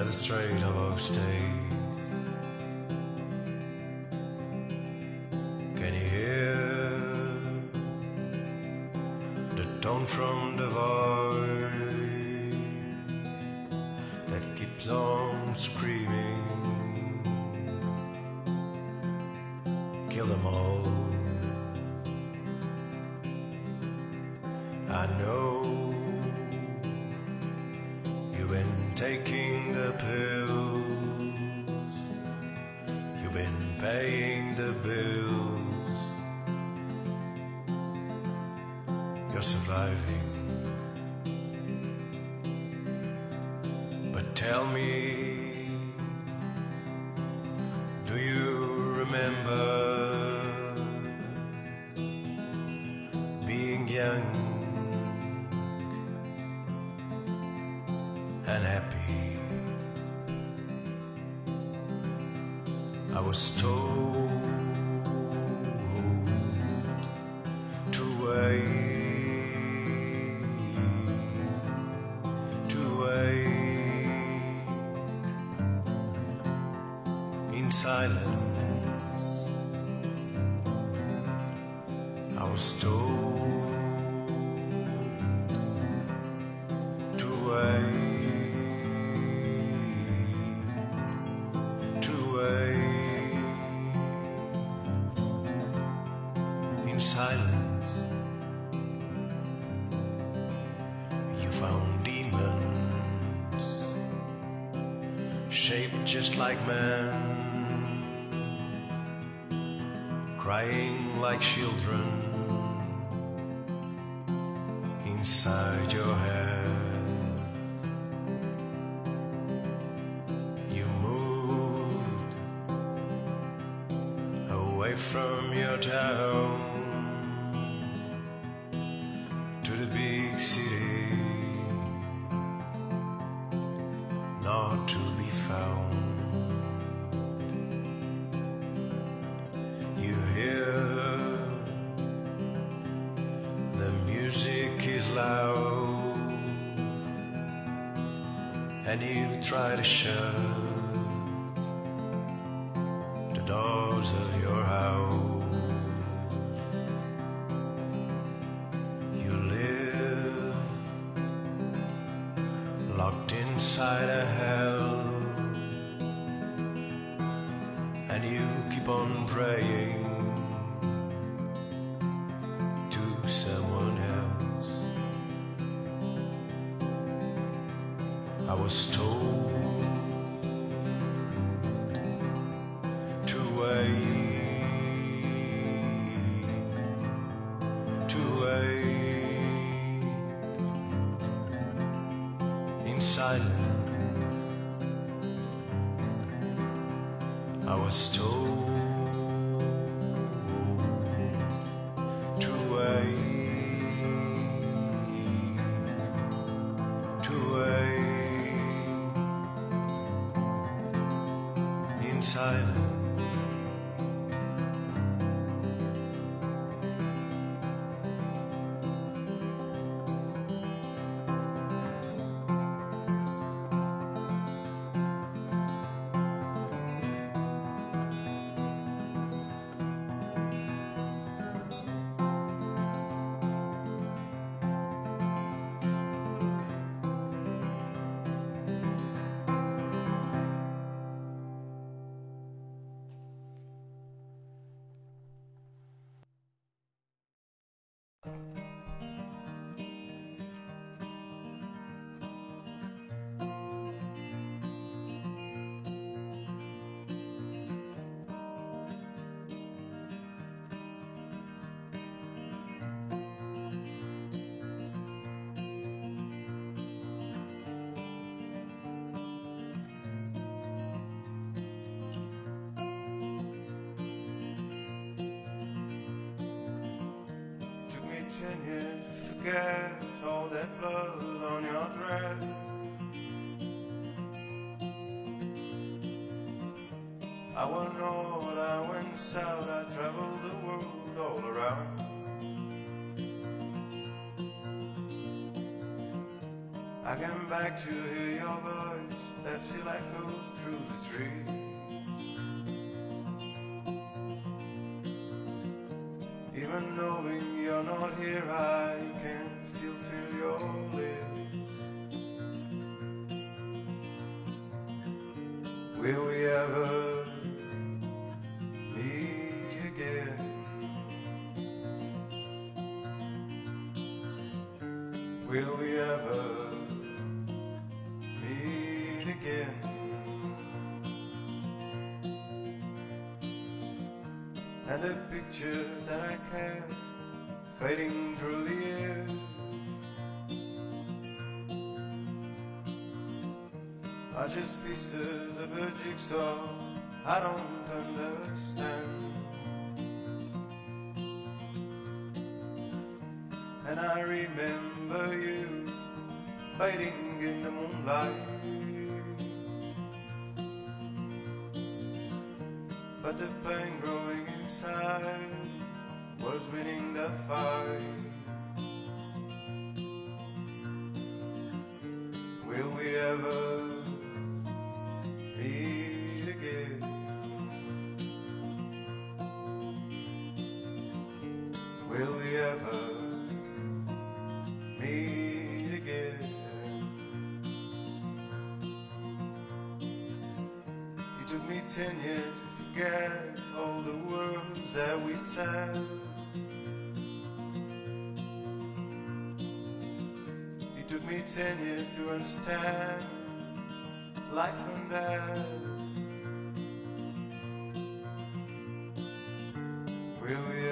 by the Strait of O'Stays. Can you hear the tone from the voice that keeps on screaming? Kill them all. I know you've been taking the pills, you've been paying the bills, you're surviving. But tell me, do you remember being young? and happy. I was told to wait, to wait in silence. Found demons shaped just like men, crying like children inside your head. You moved away from your town to be found. You hear the music is loud and you try to shut the doors of your house. You live locked inside a hell, keep on praying to someone else. I was told to wait, to wait in silence. I was told Years to forget all that blood on your dress. I went north, I went south, I traveled the world all around. I came back to hear your voice that still echoes through the streets. Even knowing you're not here, I can still feel your lips. Will we ever meet again? Will we ever meet again? And the pictures that I kept fading through the years are just pieces of a jigsaw I don't understand. And I remember you waiting in the moonlight. But the pain growing inside was winning the fight. Will we ever meet again? Will we ever meet again? It took me ten years to forget all the words that we said. Me ten years to understand life and death. Will we